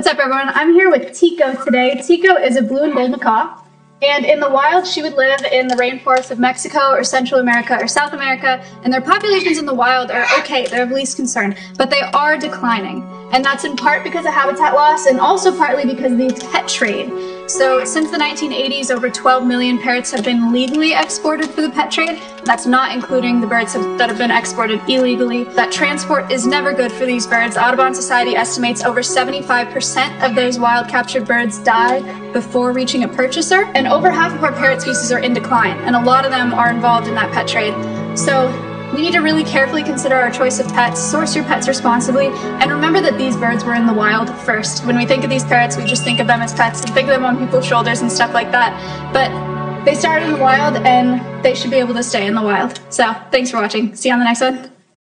What's up everyone? I'm here with Tico today. Tico is a blue and gold macaw. And in the wild, she would live in the rainforests of Mexico or Central America or South America, and their populations in the wild are okay, they're of least concern, but they are declining. And that's in part because of habitat loss and also partly because of the pet trade. So since the 1980s, over 12 million parrots have been legally exported for the pet trade. That's not including the birds that have been exported illegally. That transport is never good for these birds. Audubon Society estimates over 75% of those wild captured birds die before reaching a purchaser. And over half of our parrot species are in decline, and a lot of them are involved in that pet trade. So we need to really carefully consider our choice of pets, source your pets responsibly, and remember that these birds were in the wild first. When we think of these parrots, we just think of them as pets and think of them on people's shoulders and stuff like that. But they started in the wild and they should be able to stay in the wild. So thanks for watching. See you on the next one.